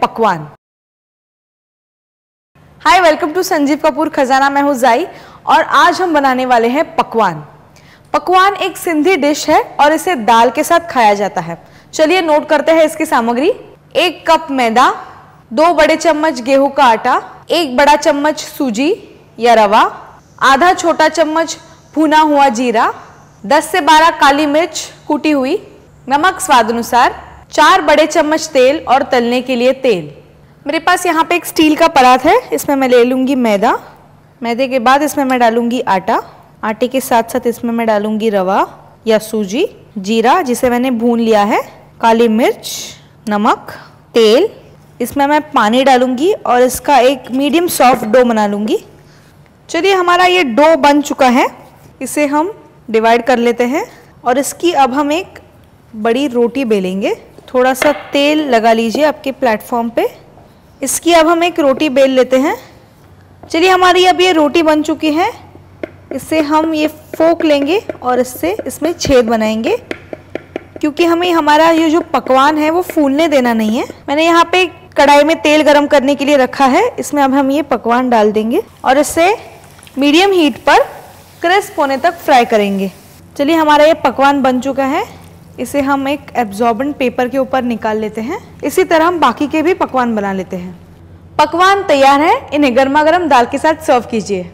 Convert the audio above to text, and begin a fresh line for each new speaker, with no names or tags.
पकवान। Hi welcome to Sanjeev Kapoor Khazana मैं हूँ जाई और आज हम बनाने वाले हैं पकवान। पकवान एक सिंधी डिश है और इसे दाल के साथ खाया जाता है। चलिए नोट करते हैं इसकी सामग्री। एक कप मैदा, दो बड़े चम्मच गेहूँ का आटा, एक बड़ा चम्मच सूजी या रवा, आधा छोटा चम्मच भुना हुआ जीरा 10 से 12 काली मिर्च कूटी हुई, नमक स्वाद अनुसार चार बड़े चम्मच तेल और तलने के लिए तेल। मेरे पास यहाँ पे एक स्टील का परात है, इसमें मैं ले लूँगी मैदा। मैदे के बाद इसमें मैं डालूँगी आटा। आटे के साथ साथ इसमें मैं डालूँगी रवा या सूजी, जीरा, जिसे मैंने भून लिया है, काली मिर्च, नमक, तेल। इसमें मैं पानी डालूँगी और इसका एक मीडियम सॉफ्ट डो बना लूँगी। चलिए, हमारा ये डो बन चुका है। इसे हम डिवाइड कर लेते हैं और इसकी अब हम एक बड़ी रोटी बेलेंगे। थोड़ा सा तेल लगा लीजिए आपके प्लेटफॉर्म पे। इसकी अब हम एक रोटी बेल लेते हैं। चलिए, हमारी अब ये रोटी बन चुकी है। इससे हम ये फोक लेंगे और इससे इसमें छेद बनाएँगे। क्योंकि हमें हमारा ये जो पकवान है वो फूलने देना नहीं है। मैंने यहाँ पे कढ़ाई में तेल गरम करने के लिए रखा है। इसमें अब हम ये पकवान डाल देंगे और इसे मीडियम हीट पर क्रिस्प होने तक फ्राई करेंगे। चलिए, हमारा ये पकवान बन चुका है। इसे हम एक एब्जॉर्बेंट पेपर के ऊपर निकाल लेते हैं। इसी तरह हम बाकी के भी पकवान बना लेते हैं। पकवान तैयार है, इन्हें गर्मा गर्म दाल के साथ सर्व कीजिए।